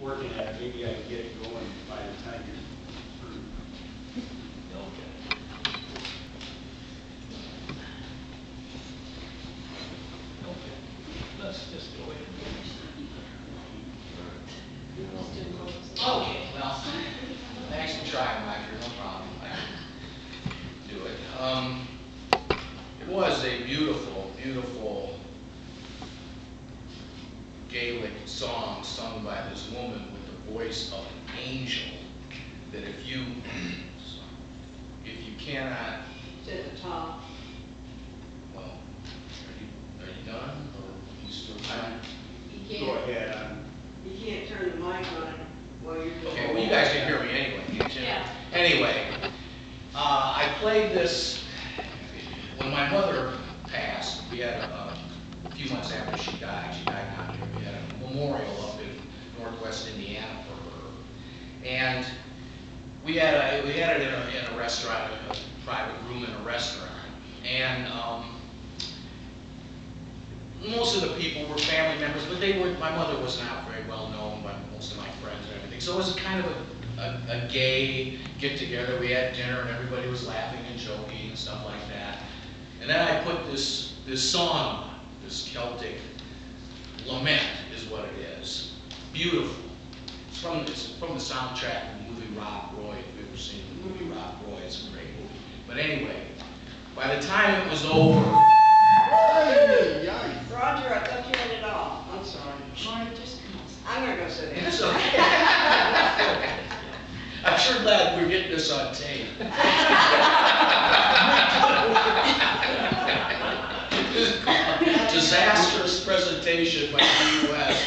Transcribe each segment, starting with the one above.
working at maybe I can get it going by the time you're through. Okay. Okay, let's just go ahead and Okay, well, thanks for trying, Roger, no problem. I can do it. Um, it was a beautiful, beautiful Gaelic song sung by this woman with the voice of an angel, that if you, if you cannot, It's at the top. well, are you, are you done, or you still trying? You Go can't, ahead, I'm, you can't turn the mic on while you're doing. Okay, well, you guys can hear me anyway, can't you? Yeah. Anyway, uh, I played this, when my mother passed, we had a, a few months after she died, she died out here, we had a memorial up in northwest Indiana for her. And we had a, we had it in a, in a restaurant, a private room in a restaurant. And, um, most of the people were family members, but they were, my mother was not very well known by most of my friends and everything. So it was kind of a, a, a gay get-together. We had dinner and everybody was laughing and joking and stuff like that. And then I put this, this song on, this Celtic lament is what it is. Beautiful. It's from, it's from the soundtrack Rob Roy, if you've ever seen the movie Rob Roy, it's a great movie. But anyway, by the time it was over, Roger, I thought you had it all. I'm sorry. Marta, just come on. I'm gonna go sit down. It's okay. I'm sure glad we're getting this on tape. Disastrous presentation by the U.S.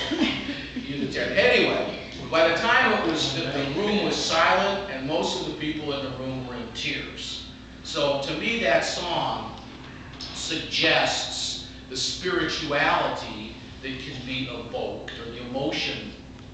Unitarian. Anyway, by the time it was, the the room was silent and most of the people in the room were in tears. So to me, that song suggests the spirituality that can be evoked or the emotion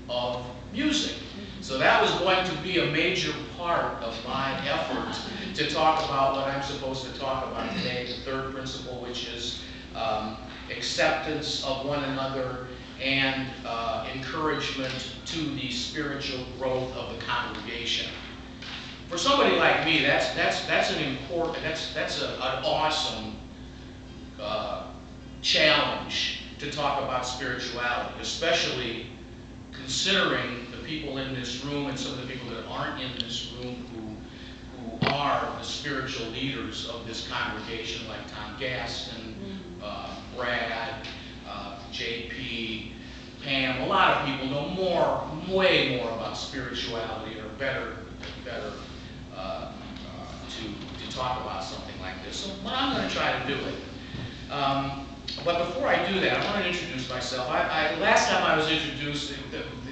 of music. So that was going to be a major part of my effort to talk about what I'm supposed to talk about today, the third principle, which is um, acceptance of one another and uh, encouragement to the spiritual growth of the congregation. For somebody like me, that's, that's, that's an important, that's, that's a- an awesome uh, challenge to talk about spirituality, especially considering the people in this room and some of the people that aren't in this room who, who are the spiritual leaders of this congregation, like Tom Gaston, uh, Brad, JP, Pam. A lot of people know more, way more about spirituality or better, better uh, to, to talk about something like this. So but I'm going to try to do it. Um, but before I do that, I want to introduce myself. I, I, last time I was introduced,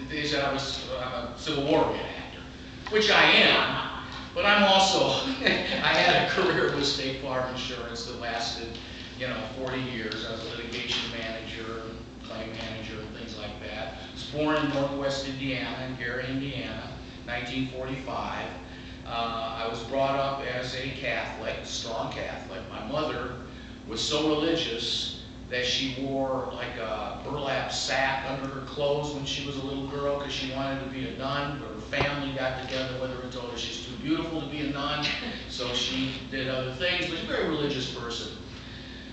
they- said I was a Civil War reenactor, which I am. But I'm also, I had a career with State Farm Insurance that lasted, you know, 40 years. I was a litigation manager, claim manager, and things like that. I Was born in northwest Indiana, in Gary, Indiana, 1945. Uh, I was brought up as a Catholic, strong Catholic. My mother was so religious that she wore like a burlap sack under her clothes when she was a little girl because she wanted to be a nun. But her family got together with her and told her she's too beautiful to be a nun, so she did other things. But she's a very religious person.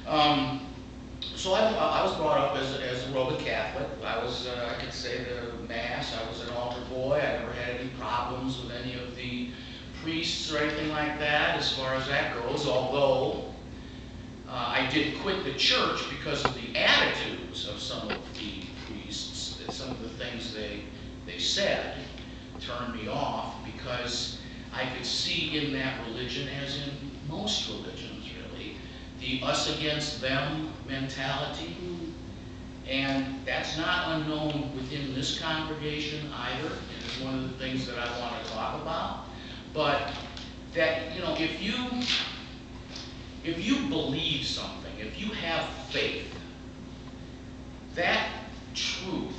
Um, so I, I was brought up as, as a Roman Catholic. I was, uh, I could say the mass. I was an altar boy. I never had any problems with any of the priests or anything like that, as far as that goes. Although uh, I did quit the church because of the attitudes of some of the priests. Some of the things they they said turned me off because I could see in that religion, as in most religions, the us against them mentality. And that's not unknown within this congregation either. and It's one of the things that I want to talk about. But that, you know, if you, if you believe something, if you have faith, that truth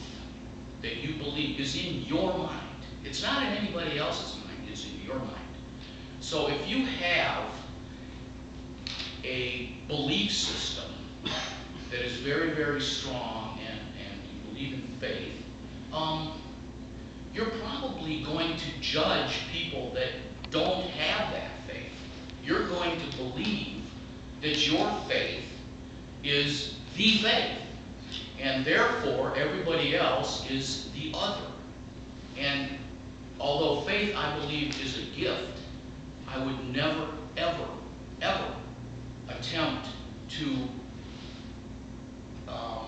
that you believe is in your mind. It's not in anybody else's mind, it's in your mind. So if you have a belief system that is very, very strong and, and you believe in faith, um, you're probably going to judge people that don't have that faith. You're going to believe that your faith is the faith, and therefore everybody else is the other. And although faith, I believe, is a gift, I would never, ever, ever attempt to um,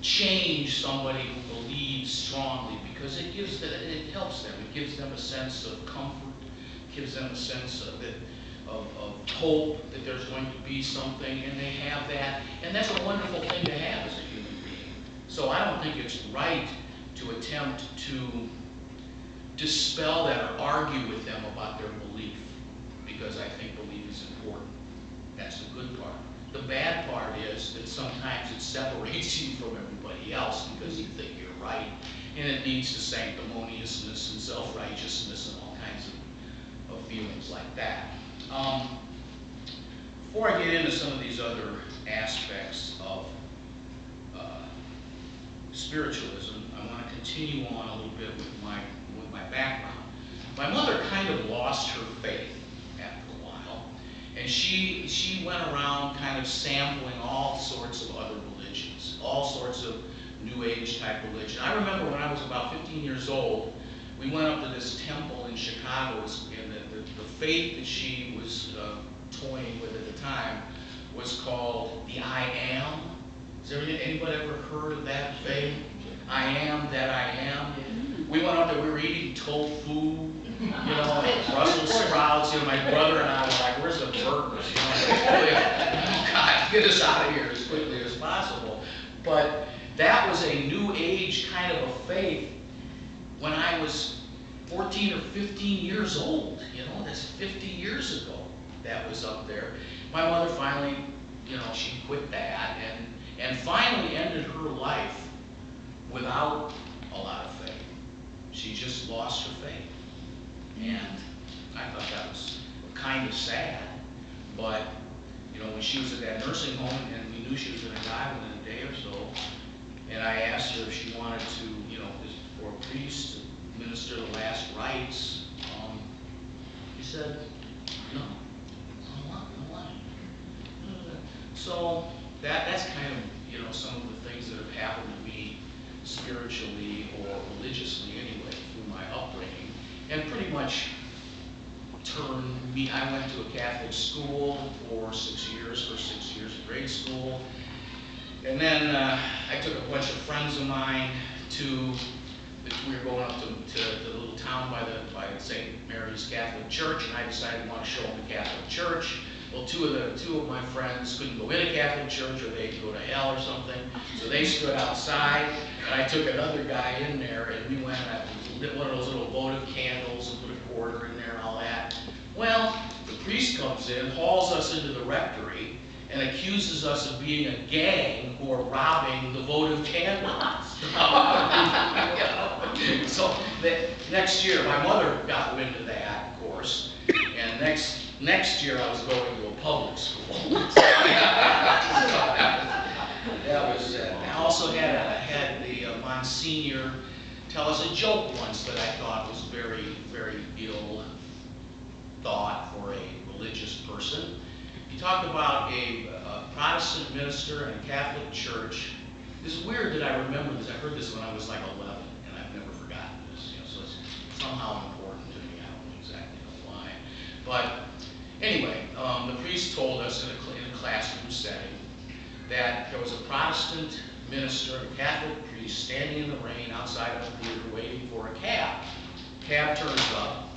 change somebody who believes strongly because it gives it helps them. It gives them a sense of comfort, gives them a sense of that of, of hope that there's going to be something, and they have that, and that's a wonderful thing to have as a human being. So I don't think it's right to attempt to dispel that or argue with them about their belief, because I think belief is important. That's the good part. The bad part is that sometimes it separates you from everybody else because you think you're right, and it leads to sanctimoniousness and self-righteousness and all kinds of, of feelings like that. Um, before I get into some of these other aspects of uh, spiritualism, I want to continue on a little bit with my with my background. My mother kind of lost her faith after a while, and she she went around kind of sampling all sorts of other religions, all sorts of New Age type religion. I remember when I was about 15 years old, we went up to this temple in Chicago, and the, the, the faith that she was uh, toying with at the time was called the I Am. Has there anybody ever heard of that faith? I am that I am. We went up there, we were eating tofu, you know, Brussels sprouts. You know, my brother and I were like, "Where's the burgers?" You know, like, oh, God, get us out of here as quickly as possible. But that was a new age kind of a faith when I was 14 or 15 years old. You know, that's 50 years ago that was up there. My mother finally, you know, she quit that and, and finally ended her life without a lot of faith. She just lost her faith. And I thought that was kind of sad. But, you know, when she was at that nursing home and we knew she was going to die within a day or so, and I asked her if she wanted to, you know, for a priest to minister the last rites, um, she said, no, I don't want, I don't want it. So that, that's kind of, you know, some of the things that have happened to me spiritually or religiously anyway through my upbringing. And pretty much turned me, I went to a Catholic school for six years, for six years of grade school. And then uh, I took a bunch of friends of mine to, we were going up to, to the little town by the, by St. Mary's Catholic Church, and I decided I want to show them the Catholic Church. Well, two of the, two of my friends couldn't go in a Catholic church, or they'd go to hell or something, so they stood outside, and I took another guy in there, and we went, and I lit one of those little votive candles and put a quarter in there and all that. Well, the priest comes in, hauls us into the rectory, and accuses us of being a gang who are robbing the votive candles. so the, next year, my mother got wind of that, of course, and next next year I was going to a public school. that was. I also had a, had the uh, Monsignor tell us a joke once that I thought was very, very ill thought for a religious person. He talked about a, a Protestant minister in a Catholic church. It's weird that I remember this. I heard this when I was like 11, and I've never forgotten this. You know, so it's somehow important to me. I don't exactly know why. But anyway, um, the priest told us in a, in a classroom setting that there was a Protestant minister, a Catholic priest, standing in the rain outside of the theater waiting for a cab. Cab turns up.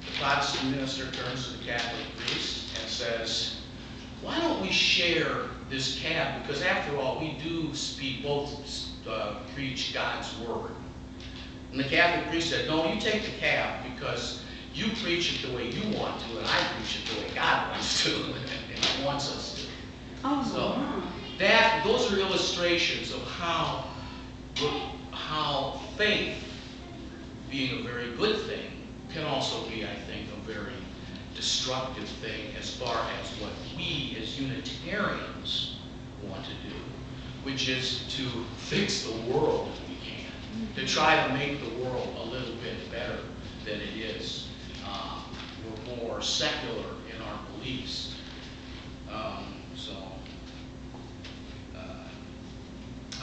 The Protestant minister turns to the Catholic priest and says, why don't we share this cab? Because after all, we do speak, both uh, preach God's word. And the Catholic priest said, no, you take the cab because you preach it the way you want to, and I preach it the way God wants to, and He wants us to. Oh, So that those are illustrations of how how faith, being a very good thing, can also be, I think, a very destructive thing as far as what we as Unitarians want to do, which is to fix the world if we can. to try to make the world a little bit better than it is. Uh, We're more secular in our beliefs. Um, So, uh,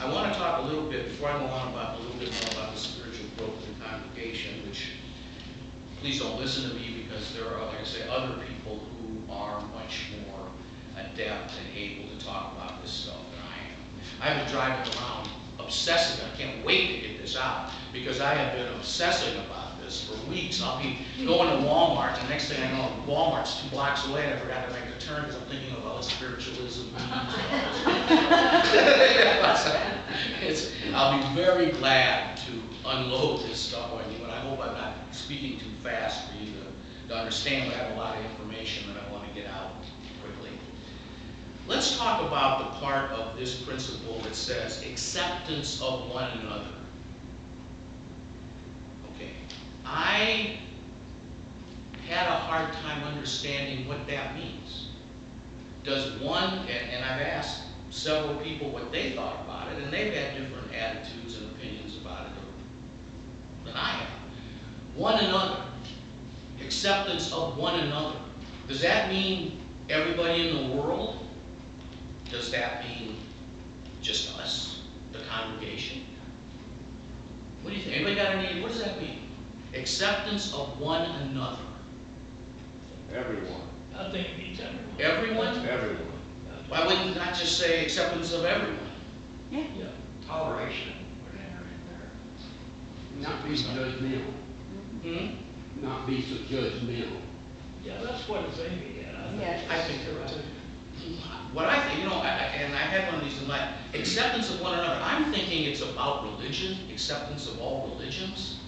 I want to talk a little bit, before I go on, about, a little bit more about the spiritual growth of the congregation, which, please don't listen to me, because there are, like I say, other people who are much more adept and able to talk about this stuff than I am. I've been driving around obsessing, I can't wait to get this out, because I have been obsessing about this for weeks. I'll be going to Walmart, and next thing I know, Walmart's two blocks away, and I forgot to make the turn, because I'm thinking all spiritualism. It's, I'll be very glad to unload this stuff on you, and I hope I'm not speaking too fast for you to, to understand, but I have a lot of information that I want to get out quickly. Let's talk about the part of this principle that says acceptance of one another. Okay, I had a hard time understanding what that means. Does one, and, I've asked several people what they thought about it, and they've had different attitudes and opinions about it than I have. One another, acceptance of one another. Does that mean everybody in the world? Does that mean just us, the congregation? What do you think? Anybody got any, what does that mean? Acceptance of one another. Everyone, I think it means everyone. Everyone? everyone. Why wouldn't you not just say acceptance of everyone? Yeah. yeah. Toleration would enter in there. Not be so judgmental, Hmm? not be so judgmental. Yeah, that's what it's aiming at, I think. Yes. I think you're right. What I think, you know, I, I- and I had one of these in life, acceptance of one another, I'm thinking it's about religion, acceptance of all religions.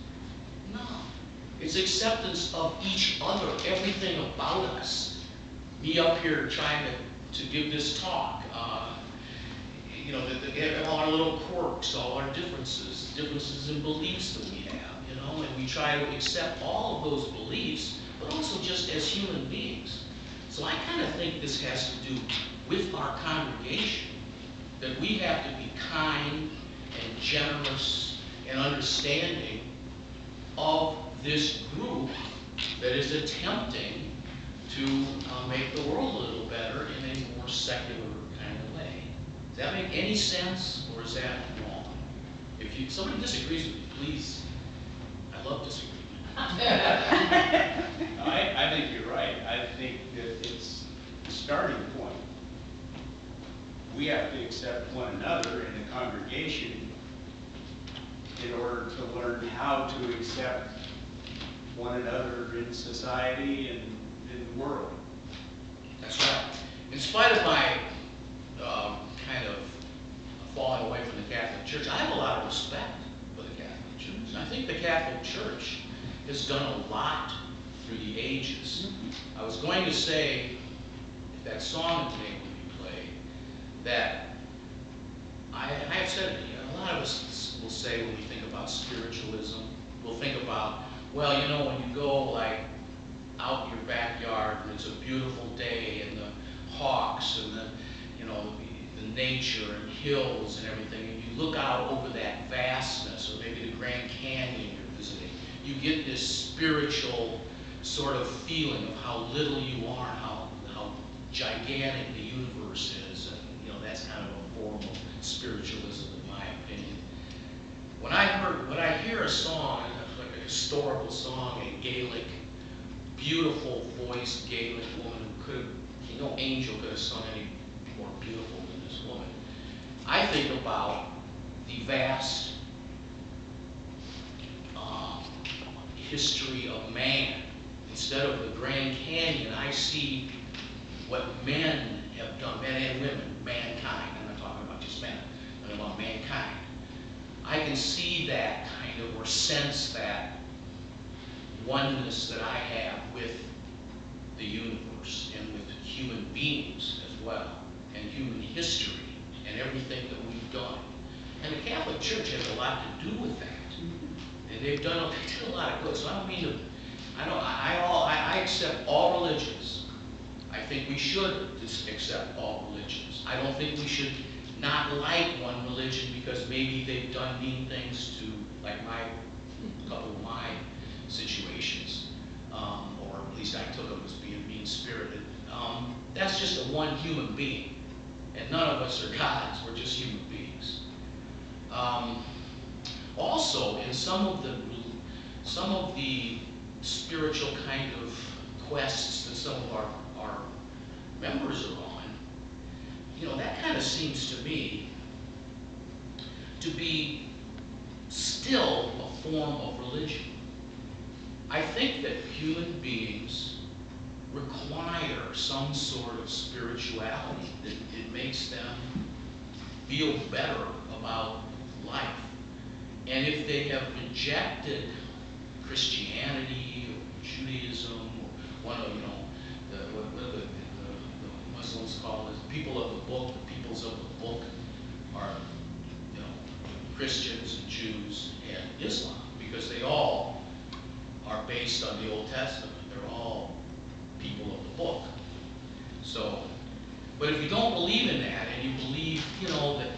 It's acceptance of each other, everything about us. Me up here trying to, to give this talk, uh, you know, the, the, all our little quirks, all our differences, differences in beliefs that we have, you know, and we try to accept all of those beliefs, but also just as human beings. So I kind of think this has to do with our congregation, that we have to be kind and generous and understanding of this group that is attempting to uh, make the world a little better in a more secular kind of way. Does that make any sense, or is that wrong? If you, somebody disagrees with me, please, I love disagreement. I, I think you're right. I think that it's the starting point. We have to accept one another in the congregation in order to learn how to accept one another in society and in the world. That's right. In spite of my um, kind of falling away from the Catholic Church, I have a lot of respect for the Catholic Church. And I think the Catholic Church has done a lot through the ages. I was going to say, if that song today would be played, that I, I have said it, you know, a lot of us will say when we think about spiritualism, we'll think about, well, you know, when you go like out in your backyard and it's a beautiful day and the hawks and the, you know, the, nature and hills and everything, and you look out over that vastness, or maybe the Grand Canyon you're visiting, you get this spiritual sort of feeling of how little you are, and how, how gigantic the universe is, and, you know, that's kind of a form of spiritualism in my opinion. When I heard, when I hear a song, historical song, a Gaelic beautiful voiced Gaelic woman who could no angel could have sung any more beautiful than this woman. I think about the vast um, history of man. Instead of the Grand Canyon, I see what men have done, men and women, mankind. I'm not talking about just men, I'm talking about mankind. I can see that of, or sense that oneness that I have with the universe and with human beings as well, and human history and everything that we've done. And the Catholic Church has a lot to do with that. And they've done, a- they did a lot of good, so I don't mean to, I don't, I, I all, I, I accept all religions. I think we should just accept all religions. I don't think we should not like one religion because maybe they've done mean things to like my, couple of my situations, um, or at least I took them as being mean-spirited. Um, that's just a one human being, and none of us are gods, we're just human beings. Um, also, in some of the, some of the spiritual kind of quests that some of our, our members are on, you know, that kind of seems to me to be still a form of religion. I think that human beings require some sort of spirituality that it makes them feel better about life. And if they have rejected Christianity or Judaism or one of, you know, the, what, the, the, the Muslims call it, people of the book, the peoples of the book are, you know, and Islam, because they all are based on the Old Testament. They're all people of the book. So, but if you don't believe in that and you believe, you know, that,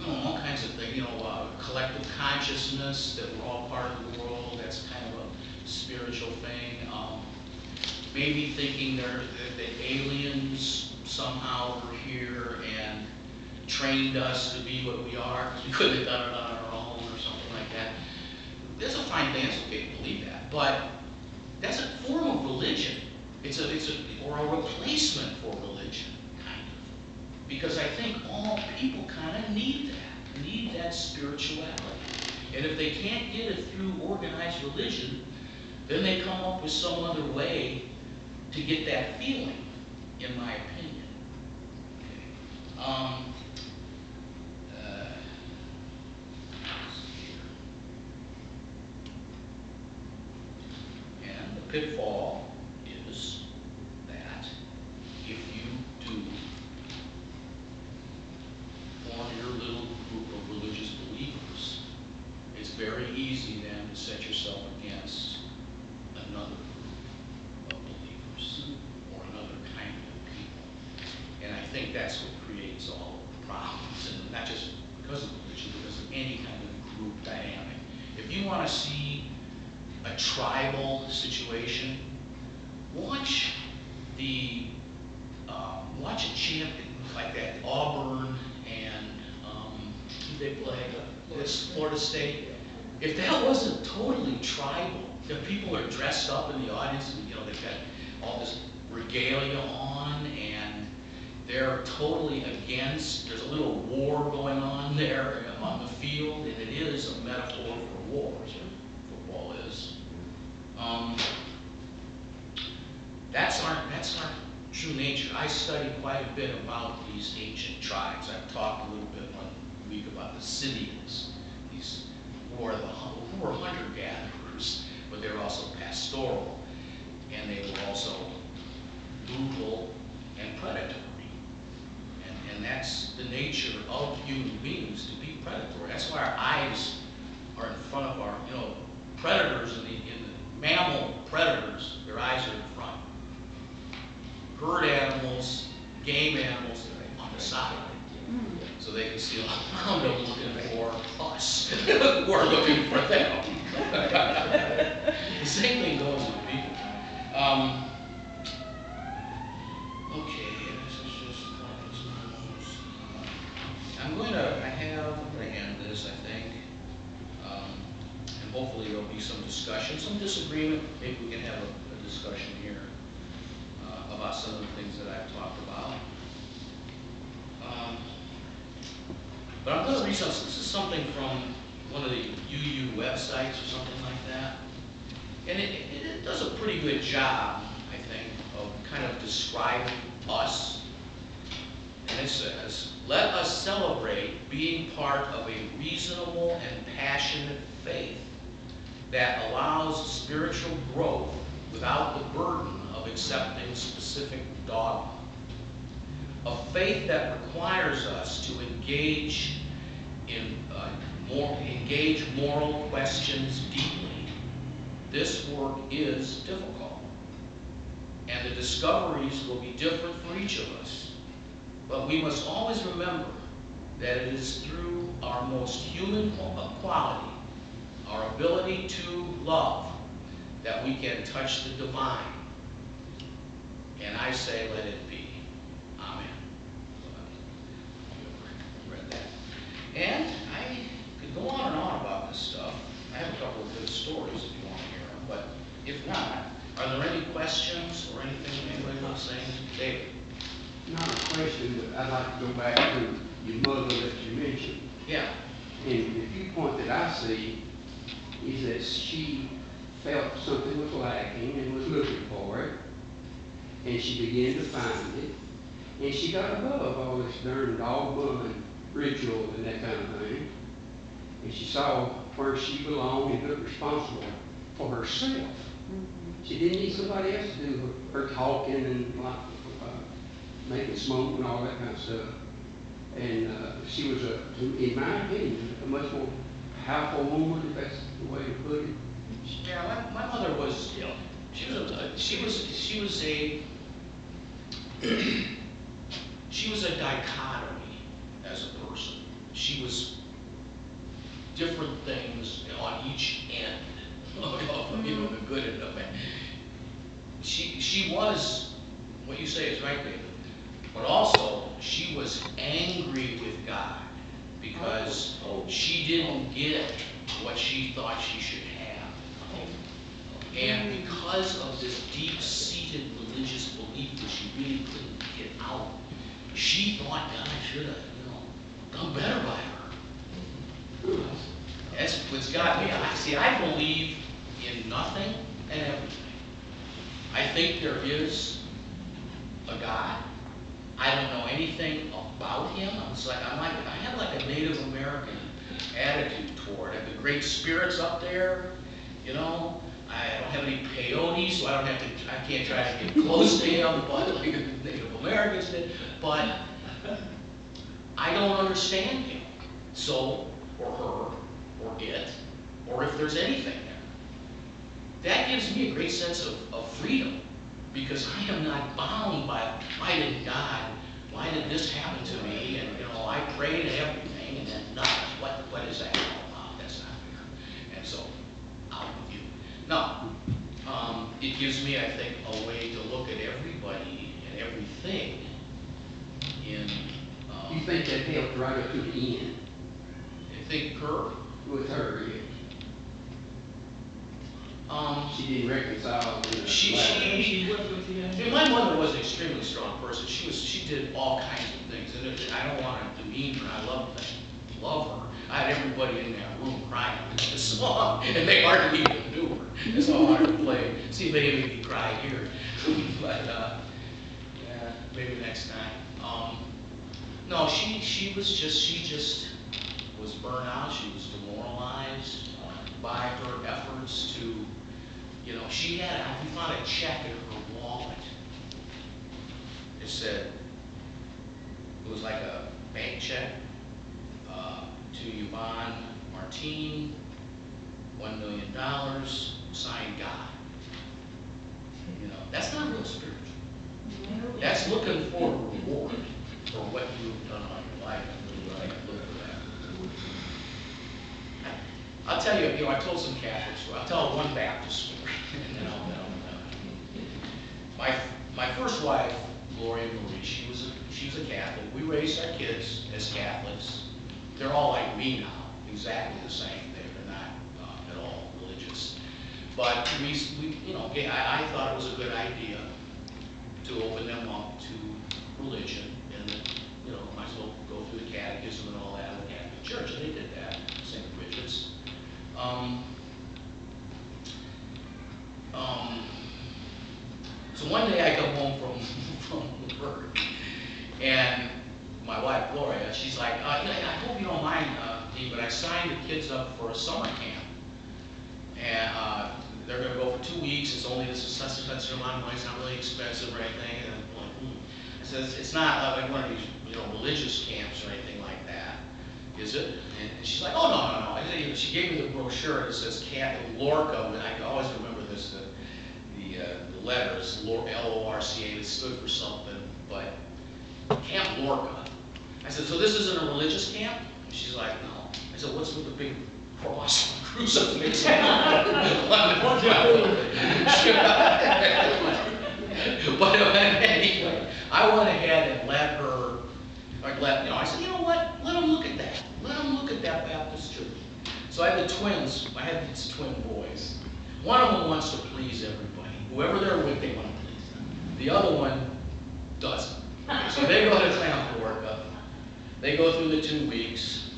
you know, all kinds of things, you know, uh, collective consciousness, that we're all part of the world, that's kind of a spiritual thing. Um, maybe thinking there, that, that aliens somehow were here and trained us to be what we are, we couldn't have done it on our own or something like that. That's a fine thing, it's okay to believe that, but that's a form of religion. It's a, it's a, or a replacement for religion, kind of. Because I think all people kind of need that, need that spirituality. And if they can't get it through organized religion, then they come up with some other way to get that feeling, in my opinion. Um, uh, let's see here. And the pitfall is that if you do form your little group of religious believers, it's very easy then to set yourself against another group of believers or another kind of people. And I think that's what creates all of the problems, and not just because of religion, because of any kind of group dynamic. If you want to see a tribal situation, watch the, um, watch a champion like that, Auburn and, um, who they play, this Florida State. If that wasn't totally tribal, the people are dressed up in the audience, and, you know, they've got all this regalia on, and they're totally against, there's a little war going on there on the field, and it is a metaphor for war, what football is. Um, that's our, that's our true nature. I study quite a bit about these ancient tribes. I've talked a little bit one week about the Scythians, these who are the, were hunter-gatherers, but they were also pastoral, and they were also brutal and predatory. And, that's the nature of human beings, to be predatory. That's why our eyes are in front of our, you know, predators in the, in the mammal predators, their eyes are in front. Herd animals, game animals, on the side. So they can see them looking for us, we're looking for them. The same thing goes with people. Um, okay, this is just one of those memos. I'm going to, I have, I'm going to end this, I think. Um, And hopefully there'll be some discussion, some disagreement, maybe we can have a, a discussion here uh, about some of the things that I've talked about. Um, But I'm gonna read some, this is something from one of the UU websites or something like that. And it, it, it does a pretty good job, I think, of kind of describing us. And it says, let us celebrate being part of a reasonable and passionate faith that allows spiritual growth without the burden of accepting specific dogma. A faith that requires us to engage in, uh, more, engage moral questions deeply. This work is difficult. And the discoveries will be different for each of us. But we must always remember that it is through our most human quality, our ability to love, that we can touch the divine. And I say, let it be. Amen. Read that. And I could go on and on about this stuff. I have a couple of good stories if you want to hear them, but if not, are there any questions or anything anybody wants to say? David? Not a question, but I'd like to go back to your mother that you mentioned. Yeah. And the viewpoint that I see is that she felt something was lacking and was looking for it. And she began to find it. And she got above all this darn dog bun ritual and that kind of thing. And she saw where she belonged and took responsible for herself. She didn't need somebody else to do her, her talking and like, uh, making smoke and all that kind of stuff. And, uh, she was a, in my opinion, a much more powerful woman, if that's the way to put it. Yeah, my, my mother was, you know, she was a, she was, she was a, she was a dichotomy as a person. She was different things on each end of, you know, the good and the bad. She, she was, what you say is right, David, but also, she was angry with God because oh, oh. she didn't get what she thought she should have. And because of this deep-seated religious belief that she really couldn't get out, she thought God should have, you know, done better by her. That's what's got me. I see, I believe in nothing and everything. I think there is a God. I don't know anything about him. I'm like, I'm like, I have like a Native American attitude toward it. The great spirits up there, you know. I don't have any peyote, so I don't have to, I can't try to get close to him, but like the Native Americans did. But I don't understand him. So, or her, or it, or if there's anything there. That gives me a great sense of, of freedom because I am not bound by why did God, why did this happen to me? And, you know, I prayed and everything and then nothing. What, what is that all about? That's not fair. And so, out with Now, um, it gives me, I think, a way to look at everybody and everything in, um, You think that helped right up to the end I think Kirk, with her, yeah? um, She didn't reconcile. With my mother was an extremely strong person. She was, she did all kinds of things, and I don't want to demean her. I love her, love her. I had everybody in that room crying to this song, and they hardly even knew her. It's so hard to play. See they make me cry here. But, uh, yeah, maybe next time. Um, no, she, she was just, she just was burnt out. She was demoralized uh, by her efforts to you know, she had, we found a check in her wallet. It said, it was like a bank check, to Yvonne Martine, one million dollars, signed God. You know, that's not real spiritual. That's looking for a reward for what you've done on your life, really, I look for that. I'll tell you, you know, I told some Catholics, story, I'll tell one Baptist story, and then I'll, then I'll, my, my first wife, Gloria Marie, she was, a she was a Catholic, we raised our kids as Catholics. They're all like me now, exactly the same, they're not, uh, at all religious. But we, we, you know, I, I thought it was a good idea to open them up to religion, and, you know, might as well go through the catechism and all that in the Catholic Church, and they did that, St. Bridget's. Um, um, so one day I come home from, from work, and my wife Gloria, she's like, uh, you know, I hope you don't mind, uh, Dean, but I signed the kids up for a summer camp. And, uh, they're gonna go for two weeks, it's only, this is such and such amount of money, it's not really expensive or anything, and I'm like, hmm. I said, "It's- not uh, like one of these, you know, religious camps or anything like that, is it? And she's like, oh, no, no, no, she gave me the brochure, it says Camp Lorca, and I always remember this, the, the, uh, the letters, L-O-R-C-A, it stood for something, but Camp Lorca. I said, so this isn't a religious camp? And she's like, no. I said, what's with the big cross crucifix. But anyway, I went ahead and let her, like, let, you know, I said, you know what, let them look at that, let them look at that Baptist church. So I had the twins, I had these twin boys. One of them wants to please everybody, whoever they're with, they want to please them. The other one doesn't. So they go to Transforca, they go through the two weeks.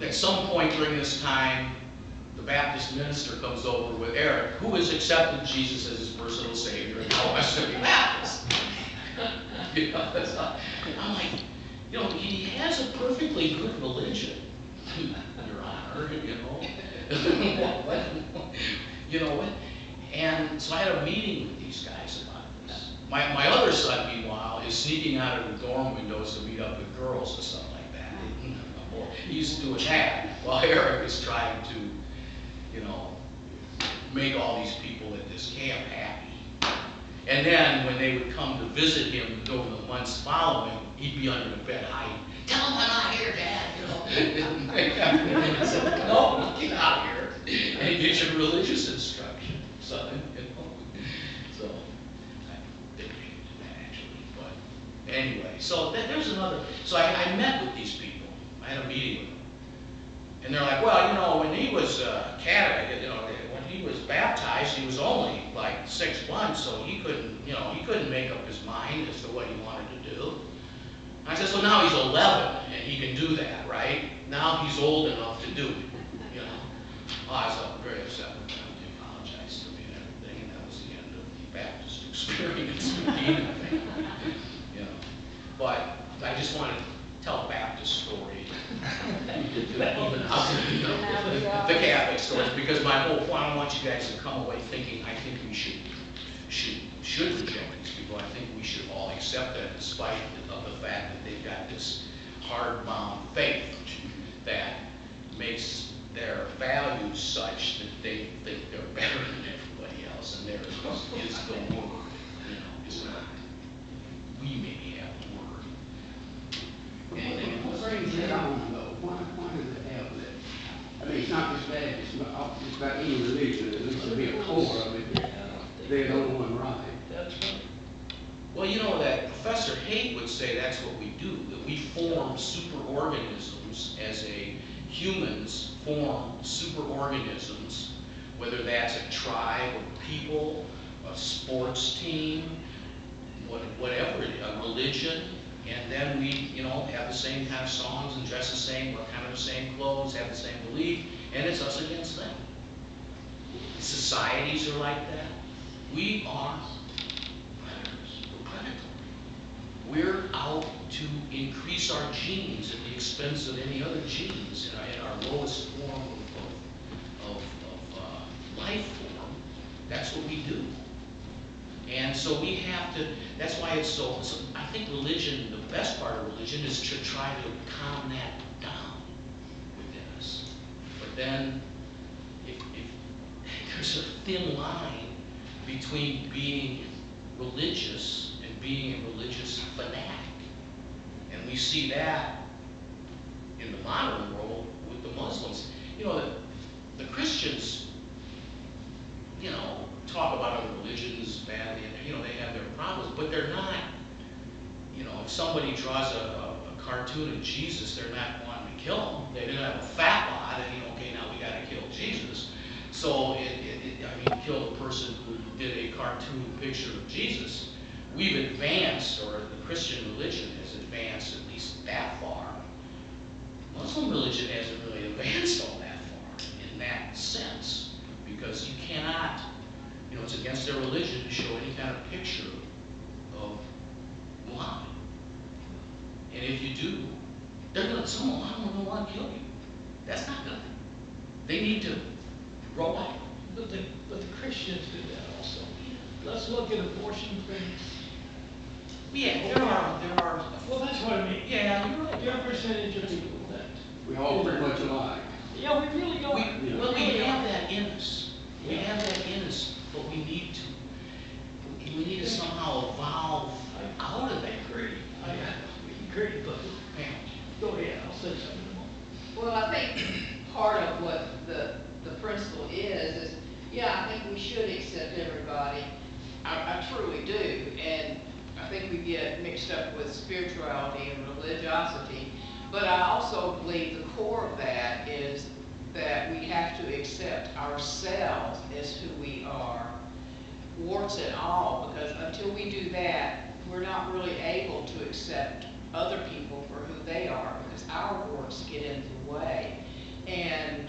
At some point during this time, the Baptist minister comes over with Eric, who has accepted Jesus as his personal savior and now wants to be Baptist. You know, I'm like, you know, he has a perfectly good religion, Your Honor, you know? You know what? And so I had a meeting with these guys. My, my other son, meanwhile, is sneaking out of the dorm windows to meet up with girls and stuff like that. Well, He's doing that while Eric is trying to, you know, make all these people at this camp happy. And then when they would come to visit him over the months following, he'd be under the bed hiding. Tell him I'm not here, Dad, you know. No, get out of here and get your religious instruction, son, you know. So, I didn't mean to do that actually, but anyway, so th- there's another, so I, I met with these people. I had a meeting with them. And they're like, well, you know, when he was uh, Catholic, you know, when he was baptized, he was only like six months, so he couldn't, you know, he couldn't make up his mind as to what he wanted to do. I said, so now he's 11 and he can do that, right? Now he's old enough to do it, you know? Oh, I was very upset with them. They apologized to me and everything, and that was the end of the Baptist experience with Dean, I think. You know, but I just want to tell a Baptist story. Even out, you know, the Catholic stories, because my whole point, I don't want you guys to come away thinking, I think we should, should, should reject these people. I think we should all accept that despite of the fact that they've got this hard-bound faith that makes their values such that they think they're better than everybody else, and theirs is, is the word, you know, is not. We maybe have the word. Anything What else? Brings it on though? Why, does it have that? I mean, it's not just but all- about any religion, there needs to be a core of it. They're the only one right. That's right. Well, you know that Professor Haidt would say that's what we do, that we form superorganisms as a, humans form superorganisms, whether that's a tribe of people, a sports team, what- whatever, a religion, and then we, you know, have the same kind of songs and dress the same, wear kind of the same clothes, have the same belief, and it's us against them. Societies are like that. We are predators, we're predatory. We're out to increase our genes at the expense of any other genes in our, in our lowest form of, of, of, uh, life form. That's what we do. And so we have to, that's why it's so, so, I think religion, the best part of religion is to try to calm that down within us. But then, if, if, there's a thin line between being religious and being a religious fanatic. And we see that in the modern world with the Muslims. You know, the, the Christians, you know, talk about other religions badly, and, you know, they have their problems, but they're not, you know, if somebody draws a, a, a cartoon of Jesus, they're not wanting to kill him. They didn't have a fat lot, and, you know, okay, now we gotta kill Jesus. So it, it, it, I mean, kill the person who did a cartoon picture of Jesus. We've advanced, or the Christian religion has advanced at least that far. Muslim religion hasn't really advanced all that far in that sense, because you cannot, you know, it's against their religion to show any kind of picture of Muhammad. And if you do, they're gonna, someone, I don't know, want to kill you. That's not gonna, they need to grow up. But the, but the Christians do that also. Let's look at abortion clinics. Yeah, there are, there are, Well, that's what I mean. yeah, you're right. Your percentage of people that, We all pretty much alike. yeah, we really don't. We, well, we have that in us. We have that in us, but we need to, we need to somehow evolve out of that. agree. I, we agree, but Yeah. go ahead, I'll say something more. Well, I think part of what the, the principle is, is, yeah, I think we should accept everybody. I, I truly do, and I think we get mixed up with spirituality and religiosity. But I also believe the core of that is that we have to accept ourselves as who we are, warts and all, because until we do that, we're not really able to accept other people for who they are, because our warts get in the way. And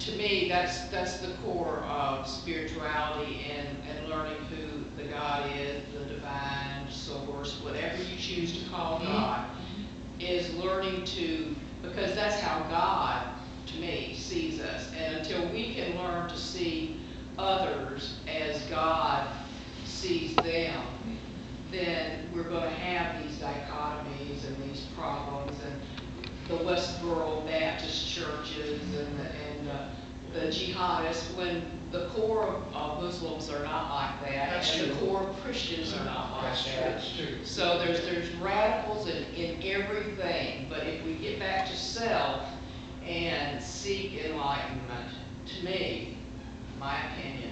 to me, that's, that's the core of spirituality and, and learning who the God is, the divine source, whatever you choose to call mm-hmm. God, is learning to, because that's how God, to me, sees us. And until we can learn to see others as God sees them, then we're gonna have these dichotomies and these problems and the Westboro Baptist churches and the, and uh, the jihadists, when the core of- of Muslims are not like that. That's And the true. core of Christians are not like That's that. That's true. So there's, there's radicals in, in everything, but if we get back to self and seek enlightenment, to me, my opinion,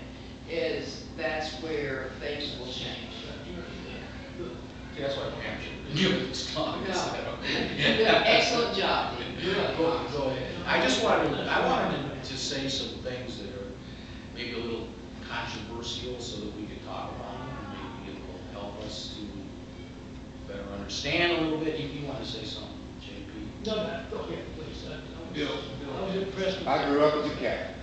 is that's where things will change. See, that's why Pam should give it this time. You did an excellent job, Dean. Go, go ahead. I just wanted, I wanted to say some things that are maybe a little controversial so that we could talk about them and maybe it will help us to better understand a little bit. You, you want to say something, JP? No, no, go ahead, please. I- I was- Bill, I was impressed with. I grew up as a Catholic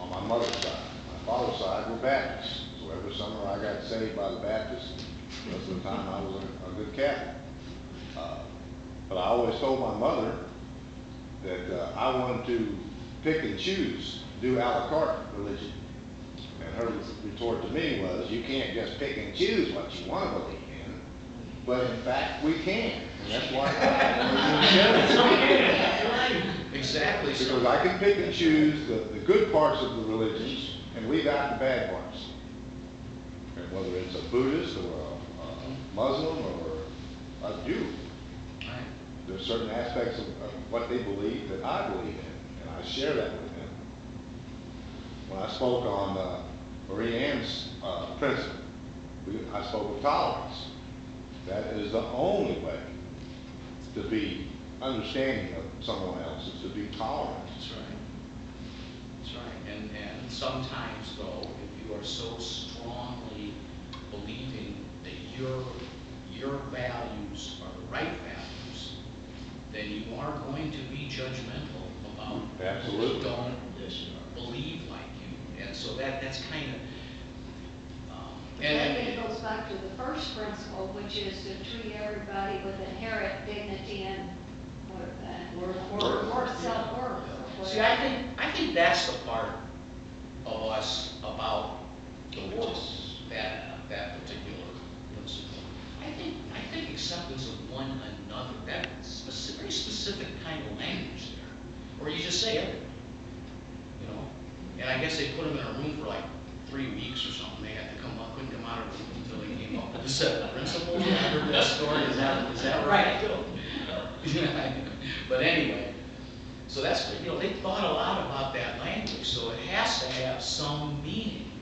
on my mother's side. My father's side were Baptists. So every summer I got saved by the Baptists. Most of the time I was a, a good Catholic. Uh, But I always told my mother that uh, I wanted to pick and choose, do à la carte religion. And her retort to me was, you can't just pick and choose what you want to believe in. But in fact, we can. And that's why I Exactly. because I can pick and choose the, the good parts of the religions and leave out the bad parts. And whether it's a Buddhist or a, a Muslim or a Jew, Right. there's certain aspects of, of what they believe that I believe in, and I share that with them. When I spoke on, uh, Marie Ann's, uh, principle, we, I spoke of tolerance. That is the only way to be understanding of someone else, is to be tolerant. That's right. That's right. And, and sometimes though, if you are so strongly believing that your, your values are the right values, then you are going to be judgmental about people who Absolutely. don't Yes, you are. believe like you. And so that, that's kind of, um, And and, it goes back to the first principle, which is to treat everybody with inherent dignity and, worth, self-worth. See, I think, I think that's the part of us about the that, that particular principle. I think, I think acceptance of one another, that specific, very specific kind of language there. Or you just say know? And I guess they put them in a room for like three weeks or something, they had to come up, couldn't come out of the room until they came up with the set of principles. Heard that story, is that, is that right? But anyway, so that's, you know, they thought a lot about that language, so it has to have some meaning.